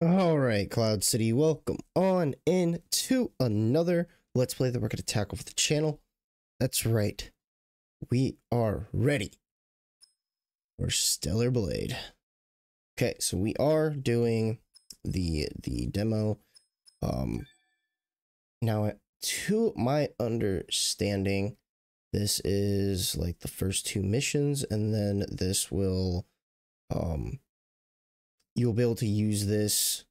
All right, Cloud City, welcome on in to another Let's Play that we're going to tackle for the channel. That's right, we are ready for Stellar Blade. Okay, so we are doing the the demo. Um, now, to my understanding, this is like the first two missions, and then this will um you'll be able to use this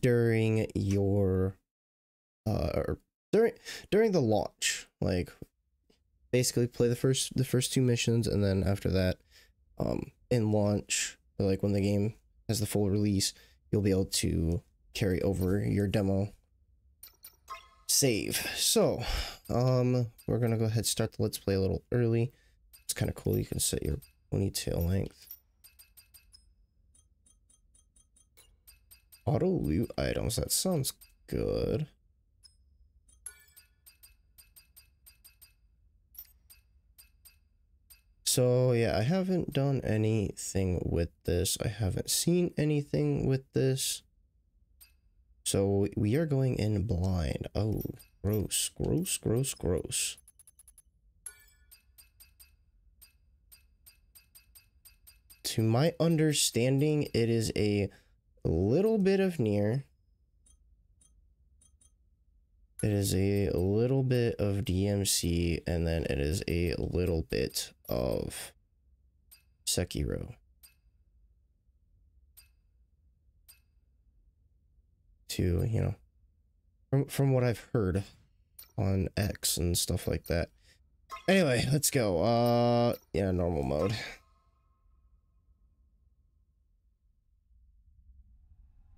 during your uh during during the launch. Like basically play the first the first two missions and then after that um in launch like when the game has the full release you'll be able to carry over your demo. Save. So um we're gonna go ahead start the let's play a little early. It's kind of cool you can set your ponytail length Auto loot items. That sounds good. So yeah, I haven't done anything with this. I haven't seen anything with this. So we are going in blind. Oh, gross, gross, gross, gross. To my understanding, it is a a little bit of NieR. It is a little bit of DMC, and then it is a little bit of Sekiro. To, you know, from, from what I've heard on X and stuff like that. Anyway, let's go. Uh, yeah, normal mode.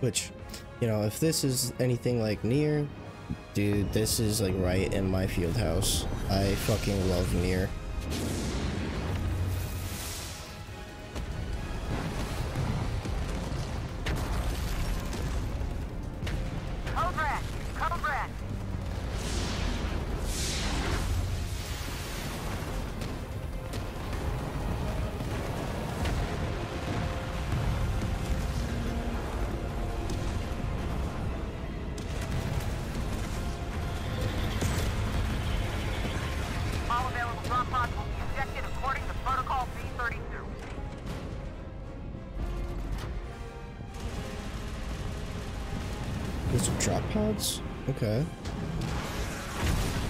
Which, you know, if this is anything like NieR, dude, this is like right in my field house. I fucking love NieR. Okay.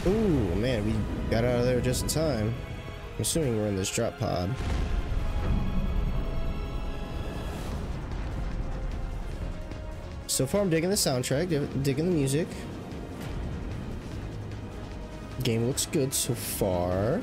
Ooh, man, we got out of there just in time. I'm assuming we're in this drop pod. So far, I'm digging the soundtrack, digging the music. Game looks good so far.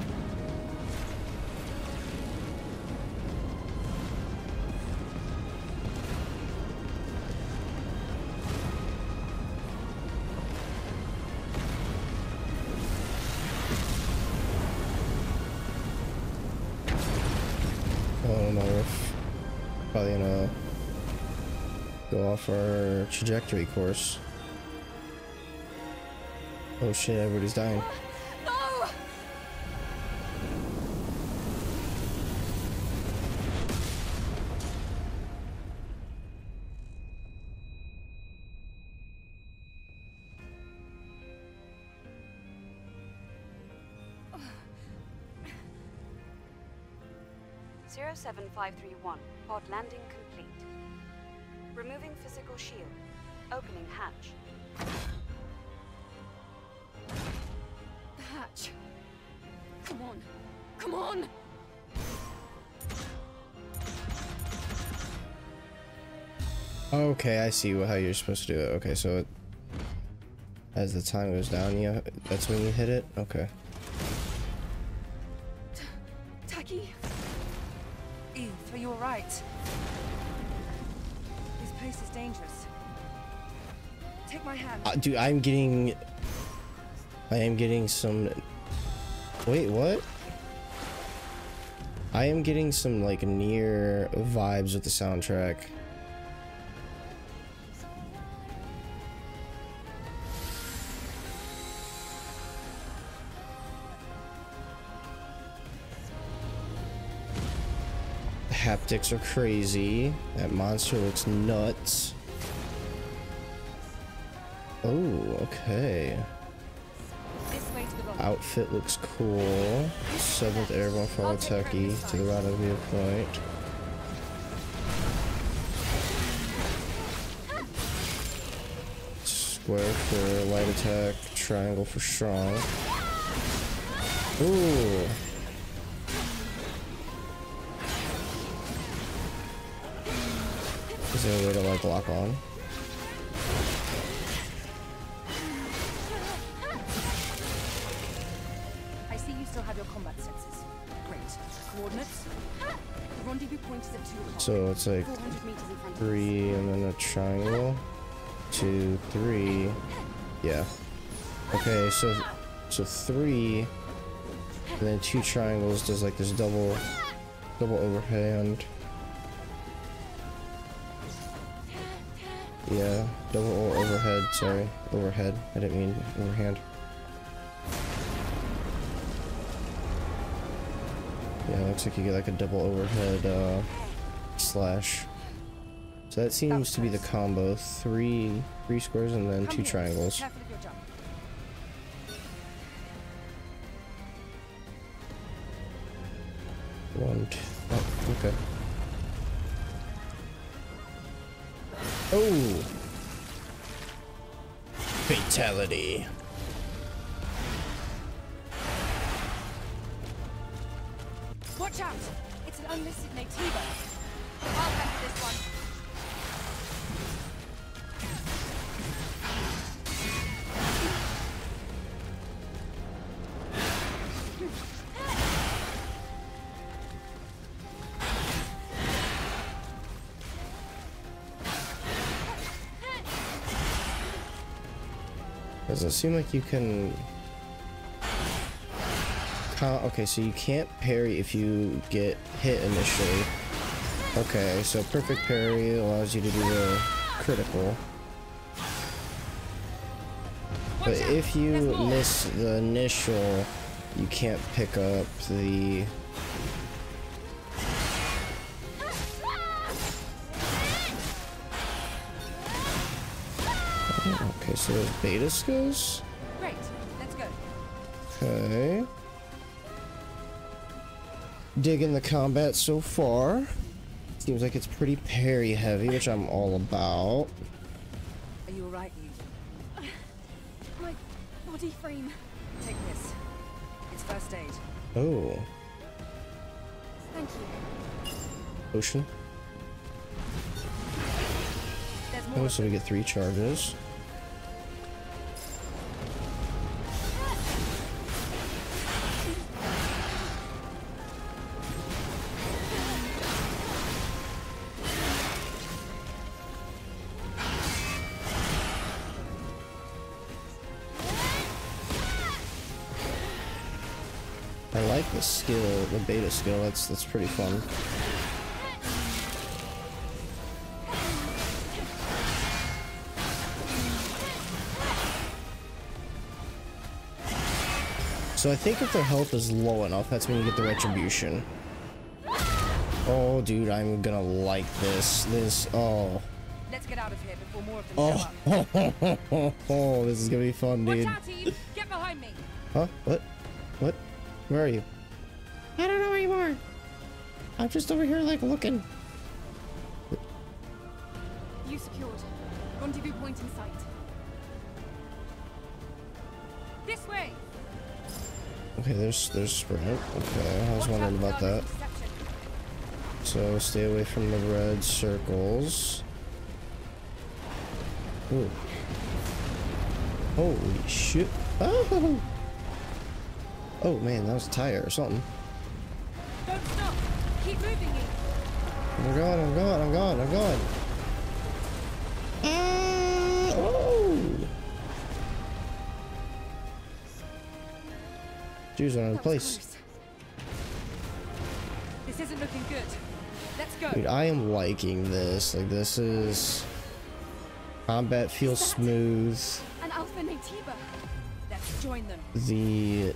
Our trajectory course. Oh shit, everybody's dying. Zero seven five three one. Pod landing. Removing physical shield. Opening hatch. The hatch. Come on. Come on! Okay, I see how you're supposed to do it. Okay, so it, as the time goes down, yeah, that's when you hit it. Okay. Dude, I'm getting. I am getting some. Wait, what? I am getting some like NieR vibes with the soundtrack. The haptics are crazy. That monster looks nuts. Oh, okay. This way to the rock. Outfit looks cool. 7th Airborne follow Tachy to the right of your point. Square for light attack, triangle for strong. Ooh. Is there a way to like lock on? So it's like 400 meters in front of us. three and then a triangle. Two three. Yeah. Okay so so three. And then two triangles. Does like this double double overhand. Yeah double overhead sorry. Overhead i didn't mean overhand yeah looks like you get like a double overhead uh slash so that seems to be the combo. Three three squares and then two triangles. One, two, oh, okay. Oh! Fatality. Watch out! It's an unlisted Naytiba. I'll handle this one. Doesn't seem like you can. Okay, so you can't parry if you get hit initially. Okay, so perfect parry allows you to do the critical. But if you miss the initial, you can't pick up the. Oh, okay, so there's beta skills. Great. Let's go. Okay. Digging the combat so far. Seems like it's pretty parry heavy, which I'm all about. Are you alright, Eve? My body frame. Take this. It's first aid. Oh, Thank you. potion. Oh, so we get three charges. Skill. That's that's pretty fun. So I think if their health is low enough, that's when you get the retribution. Oh, dude, I'm gonna like this. This, oh. Let's get out of here before more of them oh. show Oh, up. oh, this is gonna be fun, dude. out, Eve! Get behind me! Huh? What? What? Where are you? I'm just over here, like, looking. You secured. Rendezvous point in sight. This way! Okay, there's there's sprint. Okay, I was wondering about that. So stay away from the red circles. Ooh. Holy shit. Oh! Oh man, that was a tire or something. Don't stop! Keep moving, Eve! I'm going, I'm going, I'm going, I'm going. Ah, oh! Choose another That place. close. This isn't looking good. Let's go. Dude, I am liking this. Like, this is... Combat feels smooth. An Alpha Naytiba. Let's join them. The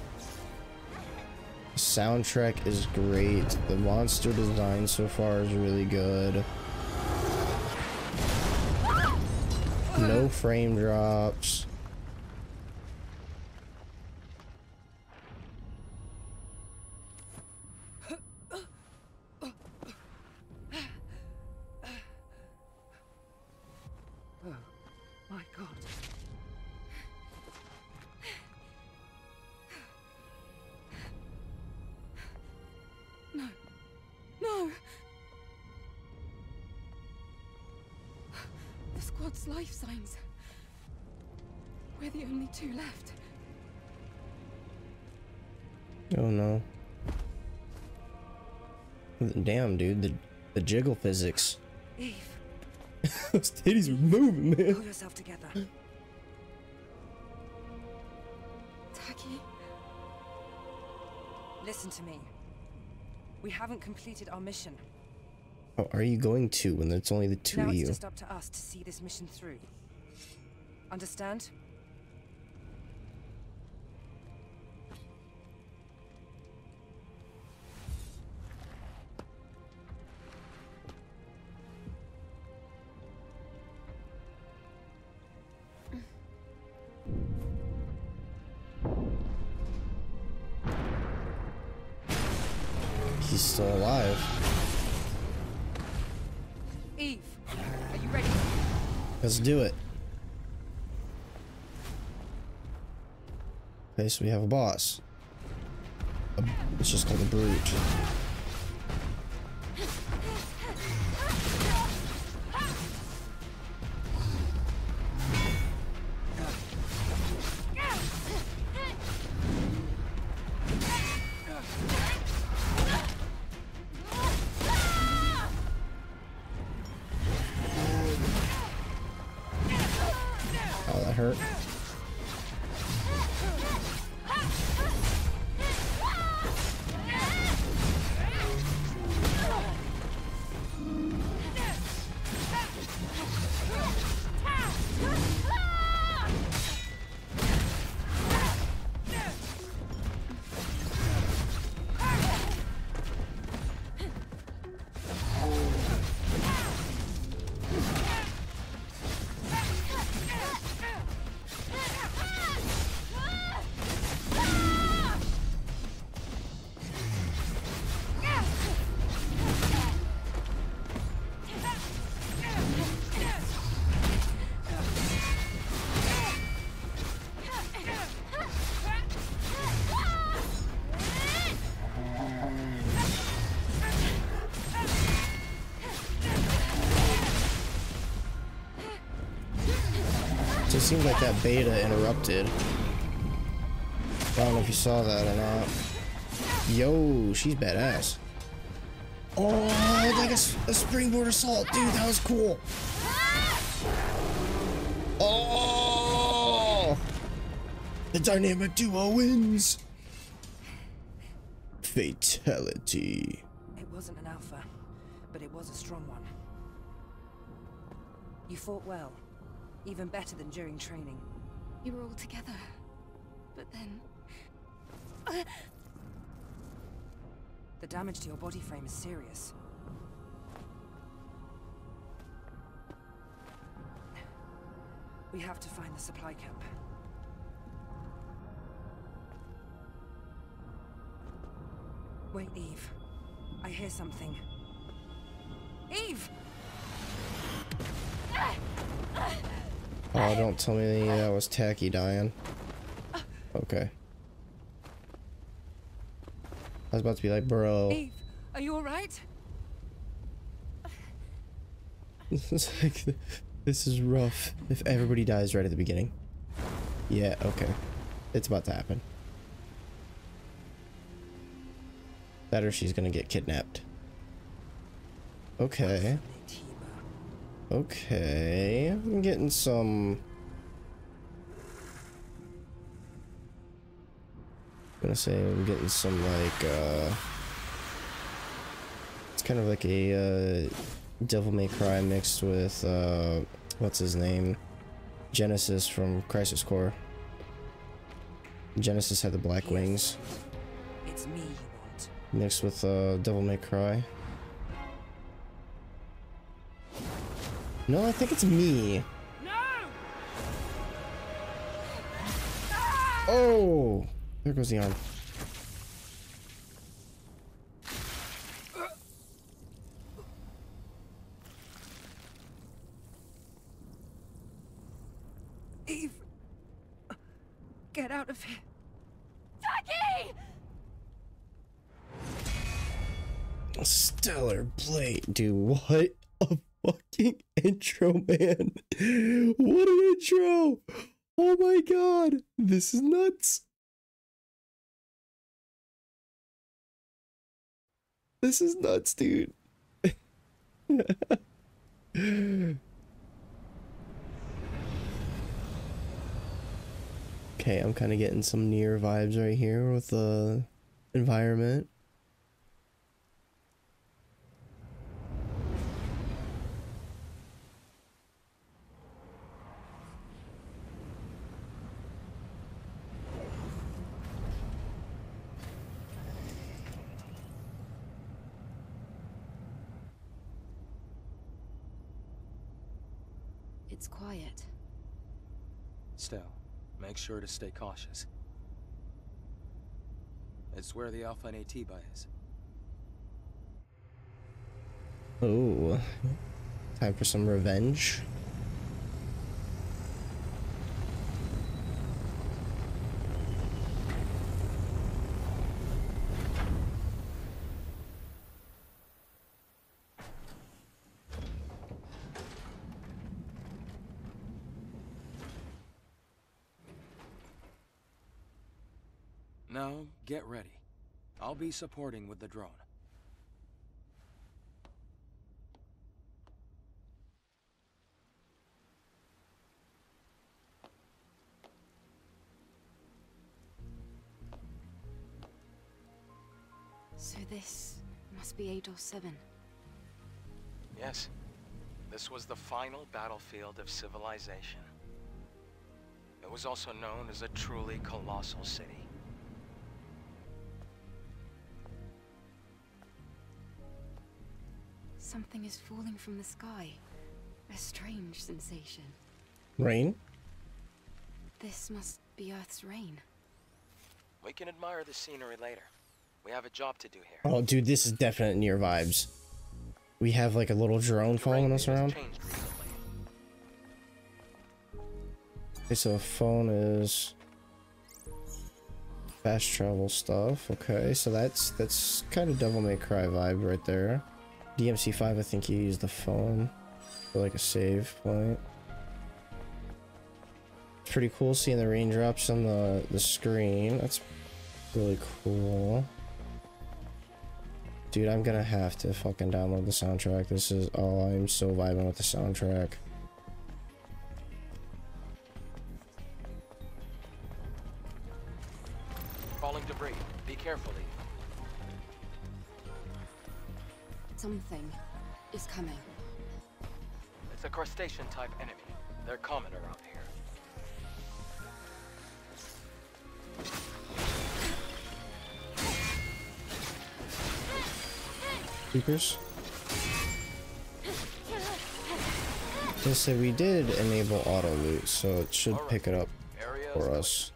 soundtrack is great. The monster design so far is really good. No frame drops. Damn, dude, the the jiggle physics. Eve, Those titties are moving, man. pull yourself together. Tachy, Listen to me. We haven't completed our mission. Oh, are you going to when it's only the two now of it's you? just up to us to see this mission through. Understand? Let's do it. Okay, so we have a boss. It's just called a brute. It seems like that beta interrupted. I don't know if you saw that or not. Yo, she's badass. Oh, like a springboard assault, dude. That was cool. Oh, the dynamic duo wins. Fatality. It wasn't an alpha, but it was a strong one. You fought well. Even better than during training. we were all together. But then, The damage to your body frame is serious. We have to find the supply camp. Wait, Eve. I hear something. Eve! Oh, don't tell me that was Tachy, Diane. Okay. I was about to be like, bro. Eve, are you alright? It's like This is rough. If everybody dies right at the beginning. Yeah, okay. It's about to happen. That or she's gonna get kidnapped. Okay. Okay. I'm getting some... I'm gonna say I'm getting some like uh it's kind of like a uh Devil May Cry mixed with uh what's his name? Genesis from Crisis Core. Genesis had the black wings It's me you want. mixed with uh Devil May Cry. No, I think it's me. No! Oh, there goes the arm. Eve! Get out of here. Stellar Blade, dude. What a fucking intro, man. What an intro. Oh my god. This is nuts. This is nuts, dude. okay, I'm kind of getting some NieR vibes right here with the environment. It's quiet. Still, make sure to stay cautious. It's where the Alpha and Naytiba is. Oh, time for some revenge. Now, get ready. I'll be supporting with the drone. So this must be Eidos 7. Yes, this was the final battlefield of civilization. It was also known as a truly colossal city. Something is falling from the sky. A strange sensation. Rain? This must be Earth's rain. We can admire the scenery later. We have a job to do here. Oh, dude, this is definite NieR vibes. We have like a little drone following Terrain us has around. changed recently. Okay, so the phone is fast travel stuff. Okay, so that's that's kind of Devil May Cry vibe right there. DMC5, I think you use the phone for like a save point. It's pretty cool seeing the raindrops on the the screen. That's really cool. Dude, I'm gonna have to fucking download the soundtrack. This is oh, I'm so vibing with the soundtrack. Say we did enable auto loot, so it should Alright. pick it up Area for us.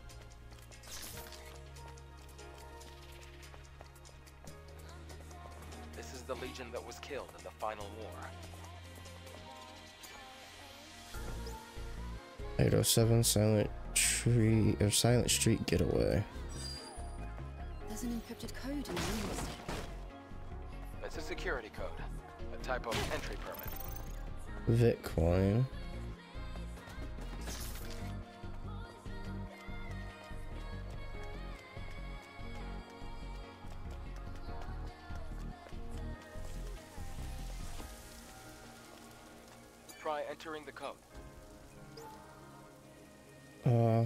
This is the legion that was killed in the final war. 807 Silent Tree or Silent Street Getaway. There's an encrypted code in the window. It's a security code, a type of entry permit. Bitcoin. Try entering the code. Uh.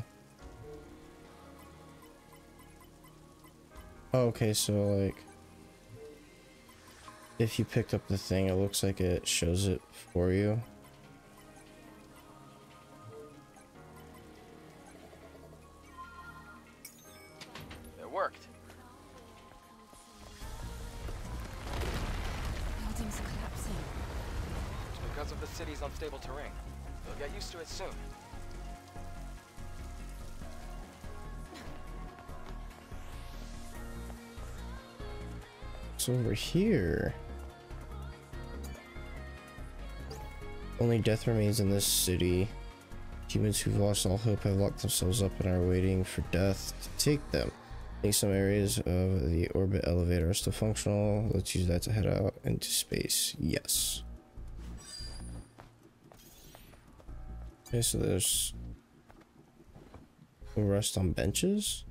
Okay, so like if you picked up the thing, it looks like it shows it for you. It worked. Buildings collapsing. It's because of the city's unstable terrain. You'll get used to it soon. It's over here. Only death remains in this city. Humans who've lost all hope have locked themselves up and are waiting for death to take them. I think some areas of the orbit elevator are still functional. Let's use that to head out into space. Yes. Okay, so there's rest on benches.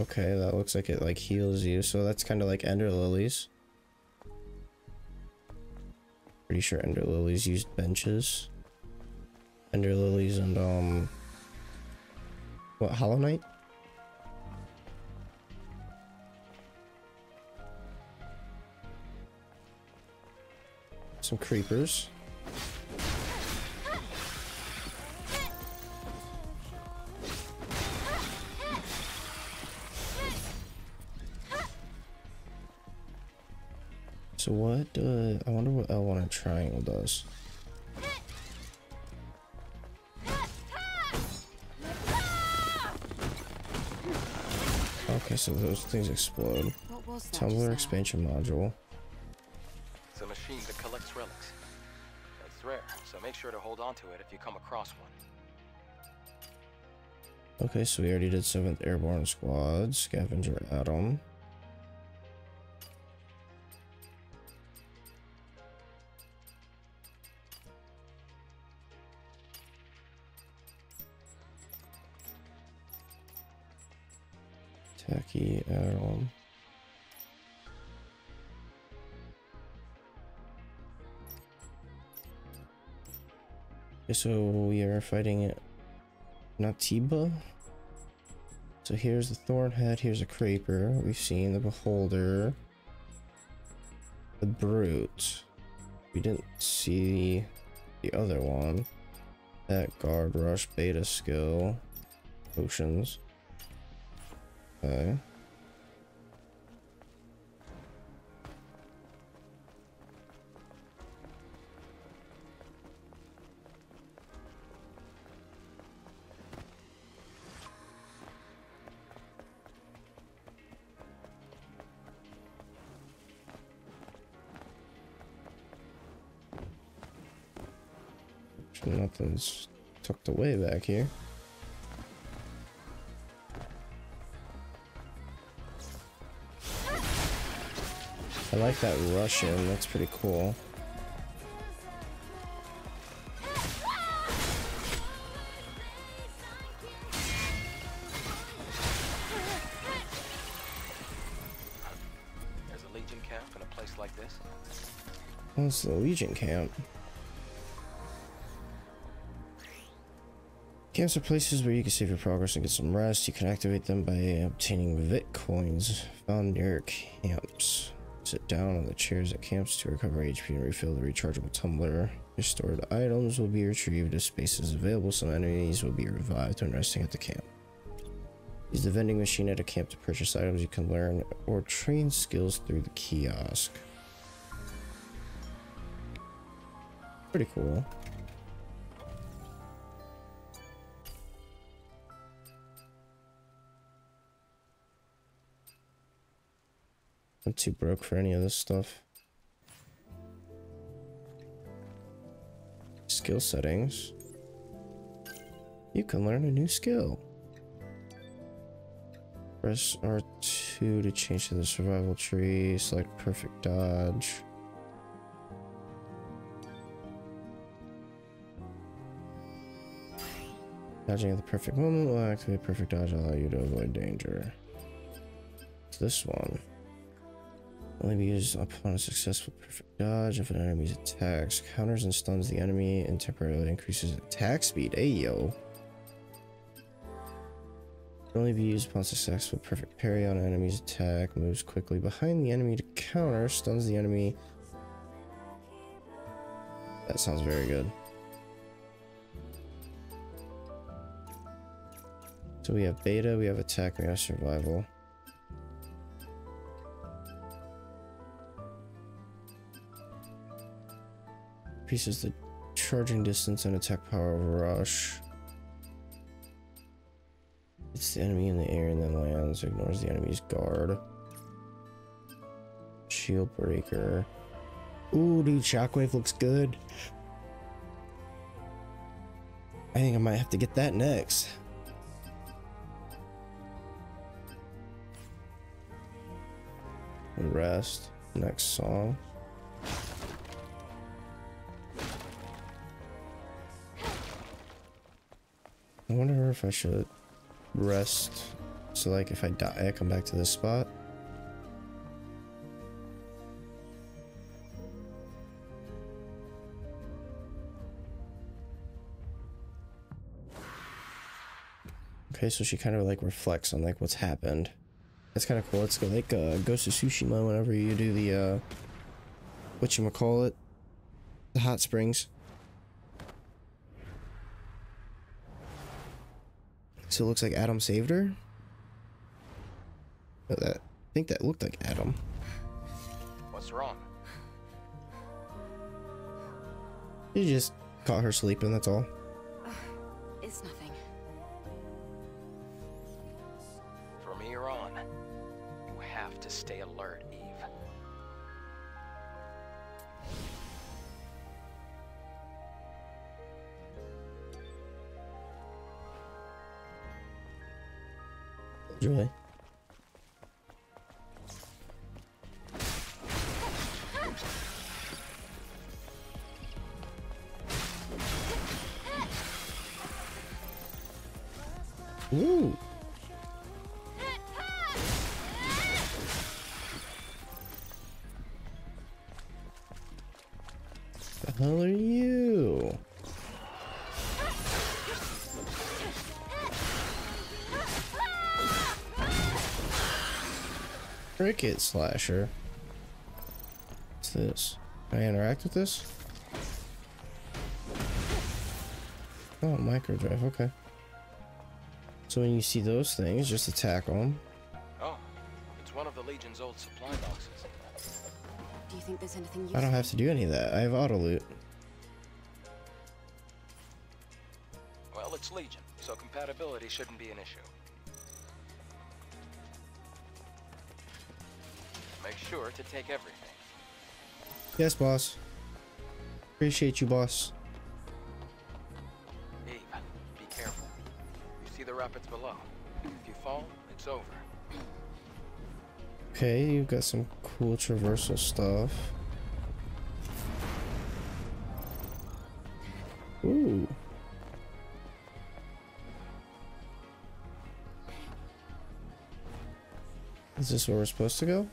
Okay, that looks like it like heals you. So that's kind of like Ender Lilies. Pretty sure Ender Lilies used benches. Ender Lilies and um what Hollow Knight? Some creepers. So what, uh, I wonder what L1 and triangle does. Okay, so those things explode. What was that? just Tumbler expansion module. It's a machine that collects relics. It's rare, so make sure to hold on to it if you come across one. Okay, so we already did 7th Airborne Squad, Scavenger Adam. Adam. Okay, so we are fighting it Naytiba. So here's the Thornhead, here's a Creeper. We've seen the Beholder. The Brute. We didn't see the other one. That Guard Rush Beta skill. Potions. Okay. Nothing's tucked away back here. I like that Russian, that's pretty cool. There's a Legion camp in a place like this. That's the Legion camp. Camps are places where you can save your progress and get some rest. You can activate them by obtaining Vit coins found near camps. Sit down on the chairs at camps to recover HP and refill the rechargeable tumbler. Your stored items will be retrieved if space is available. Some enemies will be revived when resting at the camp. Use the vending machine at a camp to purchase items you can learn or train skills through the kiosk. Pretty cool. I'm too broke for any of this stuff. Skill settings. You can learn a new skill. Press R2 to change to the survival tree. Select perfect dodge. Dodging at the perfect moment will activate perfect dodge, allow you to avoid danger. It's this one. Only be used upon a successful perfect dodge if an enemy's attacks. Counters and stuns the enemy and temporarily increases attack speed. Hey yo. Only be used upon successful perfect parry on an enemy's attack. Moves quickly behind the enemy to counter. Stuns the enemy. That sounds very good. So we have beta, we have attack, we have survival. Increases the charging distance and attack power of rush. It's the enemy in the air and then lands, ignores the enemy's guard. Shield breaker. Ooh, dude, shockwave looks good. I think I might have to get that next. Rest. Next song. I wonder if I should rest. So like if I die, I come back to this spot. Okay, so she kind of like reflects on like what's happened. That's kind of cool. It's like uh, Ghost of Tsushima whenever you do the uh, what you call it, the hot springs. So it looks like Adam saved her. Oh, that I think that looked like Adam. What's wrong? You just caught her sleeping. That's all. Uh, it's nothing. From here on, you have to stay alert, Eve. Joy. Ooh. Cricket slasher. What's this? Can I interact with this? Oh, micro drive. Okay. So when you see those things, just attack them. Oh, it's one of the Legion's old supply boxes. Do you think there's anything useful? I don't have to do any of that. I have auto loot. Well, it's Legion, so compatibility shouldn't be an issue. Take everything. Yes, boss. Appreciate you, boss. Eve, be careful. You see the rapids below. If you fall, it's over. Okay, you've got some cool traversal stuff. Ooh. Is this where we're supposed to go?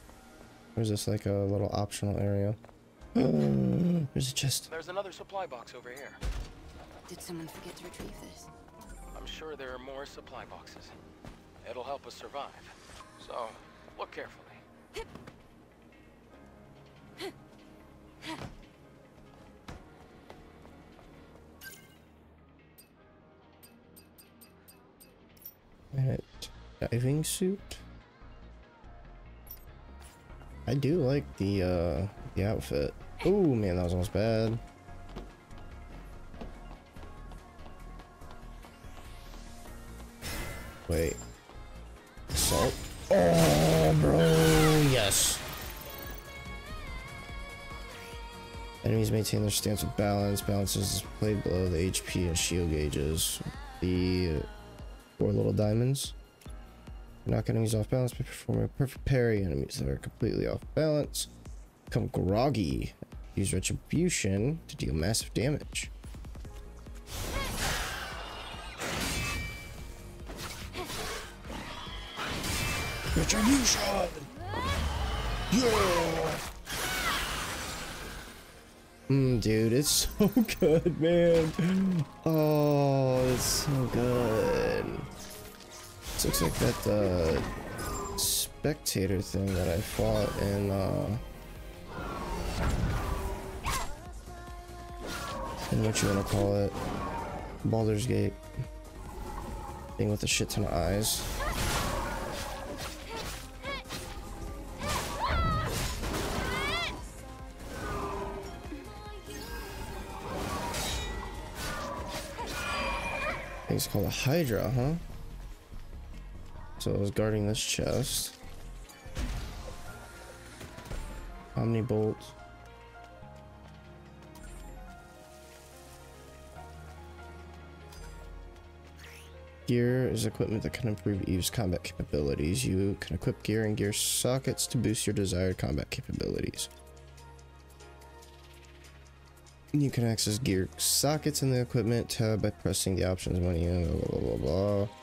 Or is this like a little optional area? There's a chest. There's another supply box over here. Did someone forget to retrieve this? I'm sure there are more supply boxes. It'll help us survive. So, look carefully. Alright. Diving suit. I do like the uh the outfit. Oh man, that was almost bad. Wait. Assault? Oh bro, yes. Enemies maintain their stance with balance. Balance is below the HP and shield gauges. The four little diamonds. Knock enemies off balance by performing a perfect parry. Enemies that are completely off balance become groggy. Use retribution to deal massive damage. Retribution! Yeah. Mm, dude, it's so good, man. Oh, it's so good. Looks like that uh, spectator thing that I fought in uh, in what you want to call it, Baldur's Gate. Thing with a shit ton of eyes. it's called a Hydra, huh? So I was guarding this chest. Omni bolt. Gear is equipment that can improve Eve's combat capabilities. You can equip gear and gear sockets to boost your desired combat capabilities. You can access gear sockets in the equipment tab by pressing the options menu. Blah blah blah blah.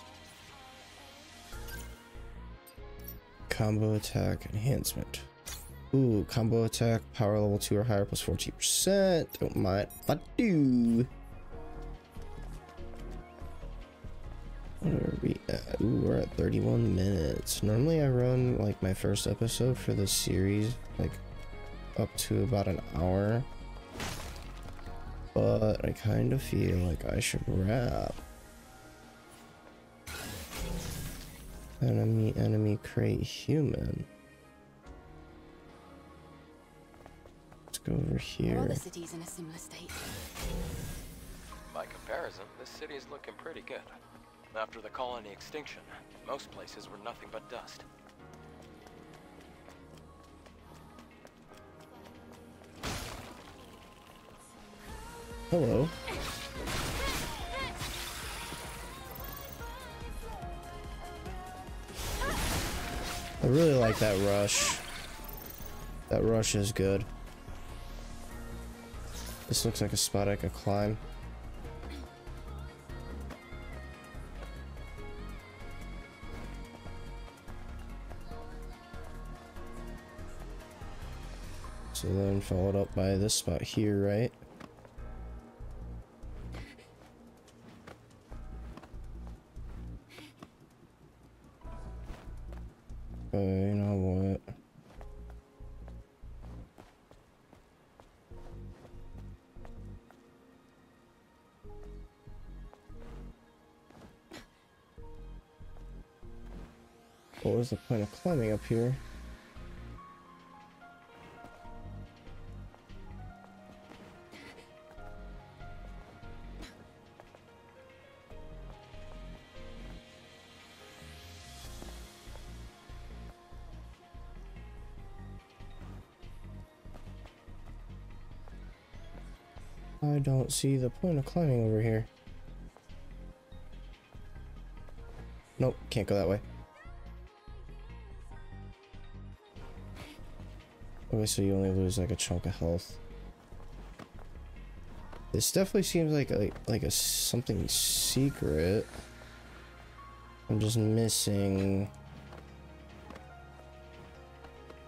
Combo attack enhancement. Ooh, combo attack, power level 2 or higher plus 14%. Don't mind I do. Are we at? Ooh, we're at 31 minutes. Normally I run like my first episode for the series, like up to about an hour. But I kind of feel like I should wrap. Enemy, enemy, crate, human. Let's go over Are here. other cities in a similar state? By comparison, this city is looking pretty good. After the colony extinction, most places were nothing but dust. Hello. I really like that rush. That rush is good. This looks like a spot I could climb. So then followed up by this spot here, right? You know what? What was the point of climbing up here? I don't see the point of climbing over here. Nope, can't go that way. Okay, so you only lose like a chunk of health. This definitely seems like a, like a something secret. I'm just missing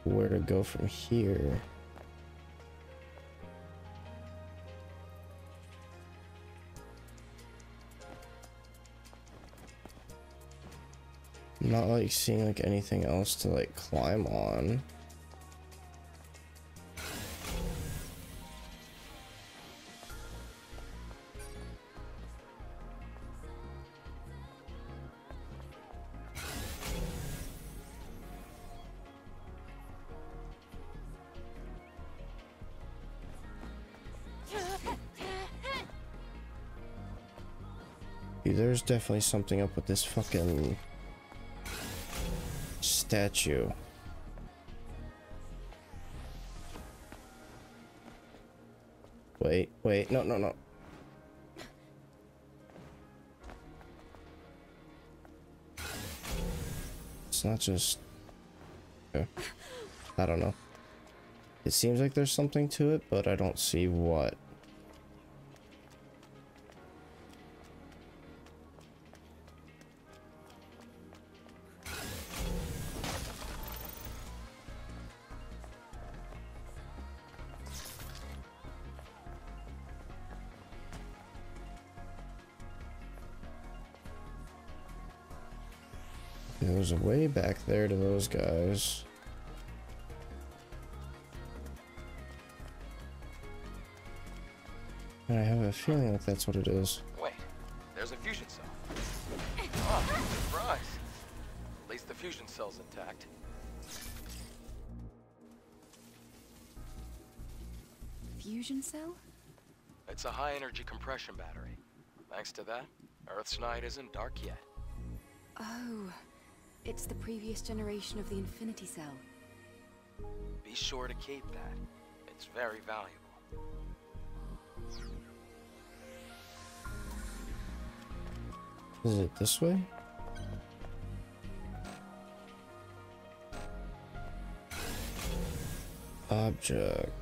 where to go from here. I'm not like seeing like anything else to like climb on. There's definitely something up with this fucking statue. Wait, wait, no, no, no. It's not just. I don't know. It seems like there's something to it, but I don't see what. There's a way back there to those guys. And I have a feeling like that's what it is. Wait, there's a fusion cell. Oh, surprise. At least the fusion cell's intact. Fusion cell? It's a high energy compression battery. Thanks to that, Earth's night isn't dark yet. Oh, it's the previous generation of the Infinity Cell. Be sure to keep that. It's very valuable. Is it this way? Object.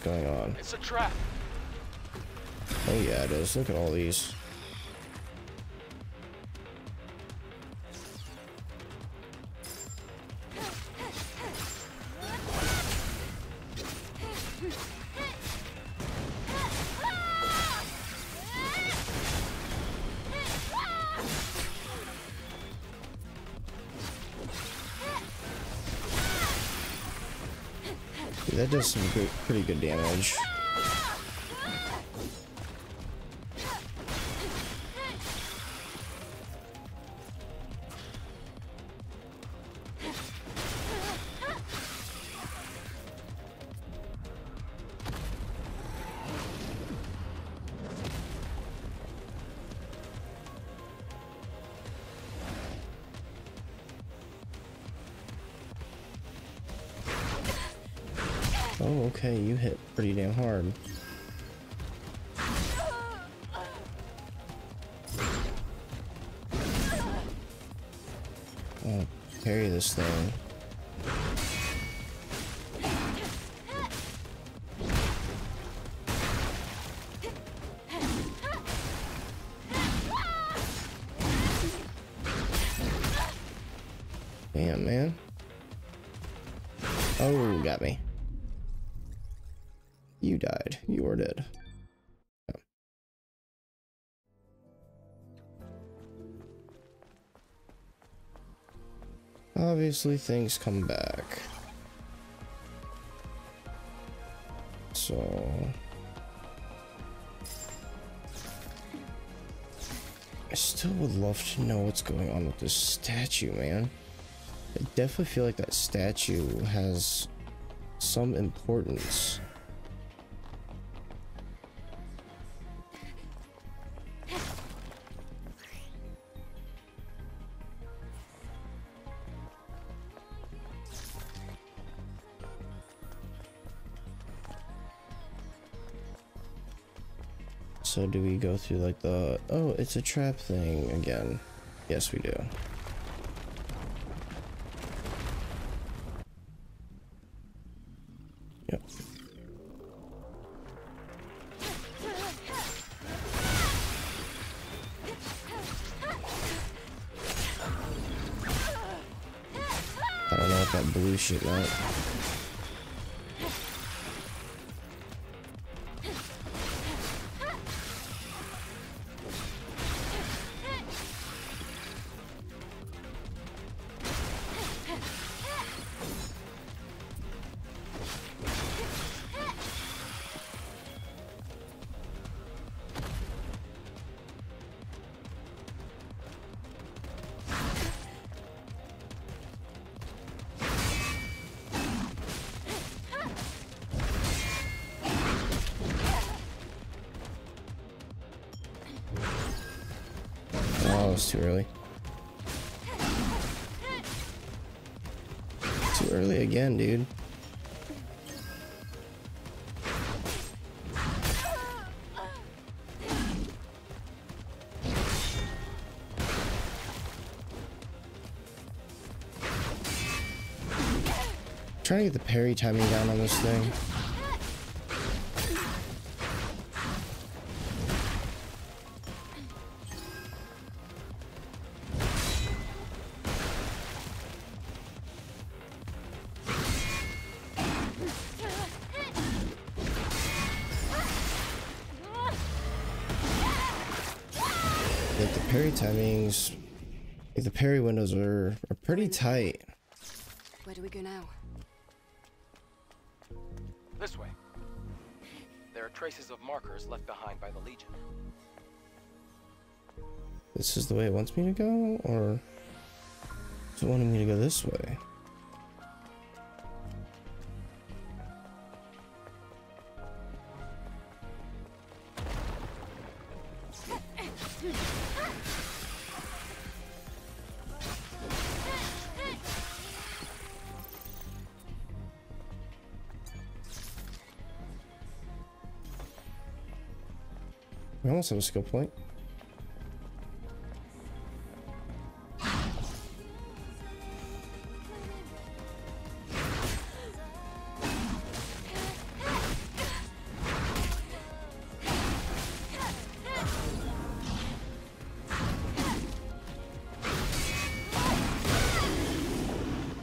Going on? It's a trap! Oh yeah, it is. Look at all these. Some pretty good damage. Oh, okay, you hit pretty damn hard. Oh, carry this thing. Obviously, things come back. So... I still would love to know what's going on with this statue, man. I definitely feel like that statue has some importance. So do we go through like the oh it's a trap thing again? Yes we do. Yep. I don't know what that blue shit meant. Too early again, dude. Trying to get the parry timing down on this thing. Tight. Where do we go now? This way. There are traces of markers left behind by the Legion. This is the way it wants me to go, or is it wanting me to go this way? Almost a skill point.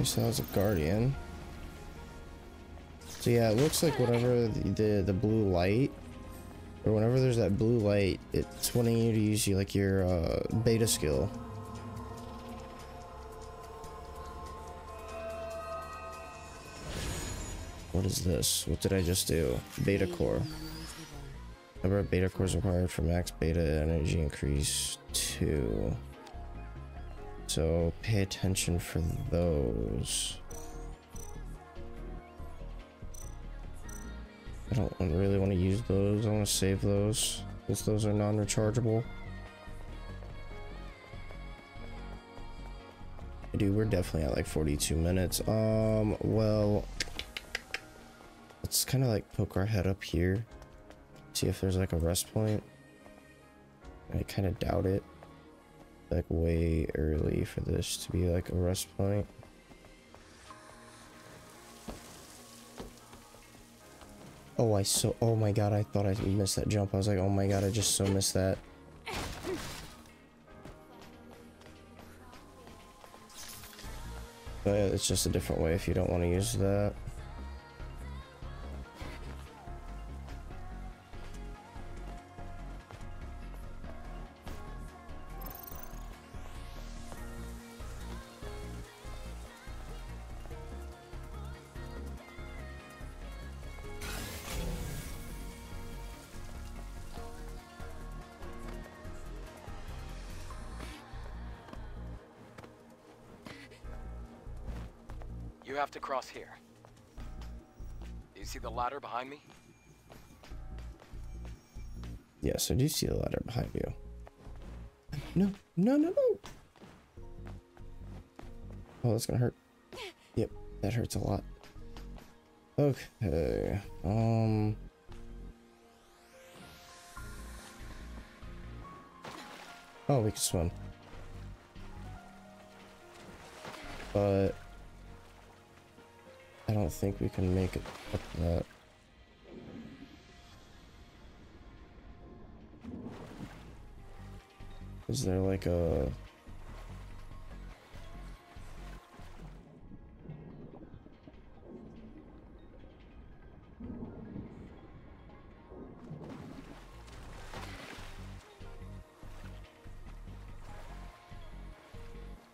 So that was a guardian. So yeah, it looks like whatever the, the the blue light, whenever there's that blue light, it's wanting you to use like your uh, beta skill. What is this? What did I just do? Beta core. Number of beta cores required for max beta energy increase two. So pay attention for those. I don't really want to use those. I want to save those since those are non-rechargeable. Dude, we're definitely at like 42 minutes. Um, well, let's kind of like poke our head up here, see if there's like a rest point. I kind of doubt it like way early for this to be like a rest point. Oh, I so, oh my god, I thought I missed that jump. I was like, oh my god, I just so missed that. But it's just a different way if you don't want to use that. You have to cross here. Do you see the ladder behind me? Yes, I do see the ladder behind you. No, no, no, no. Oh, that's gonna hurt. Yep, that hurts a lot. Okay, um... Oh, we can swim. But... I don't think we can make it up that. Is there like a...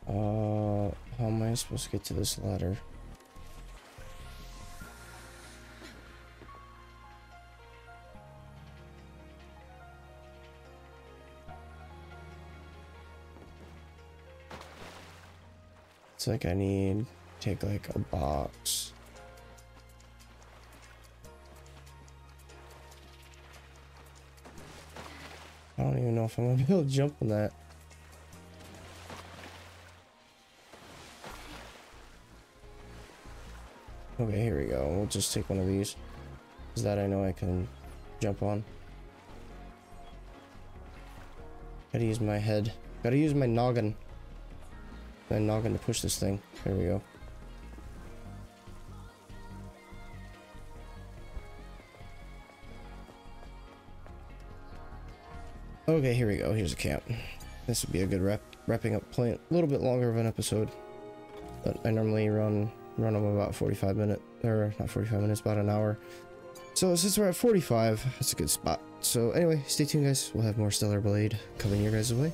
Uh, how am I supposed to get to this ladder? It's like I need take like a box. I don't even know if I'm gonna be able to jump on that. Okay, here we go. We'll just take one of these. Is that I know I can jump on. Gotta use my head. Gotta use my noggin. My going to push this thing. There we go. Okay, here we go. Here's a camp. This would be a good wrap wrapping up point. A little bit longer of an episode. But I normally run run them about 45 minutes or not 45 minutes, about an hour. So since we're at 45, that's a good spot. So anyway, stay tuned guys. We'll have more Stellar Blade coming your guys' way.